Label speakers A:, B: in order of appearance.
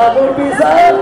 A: amor pisar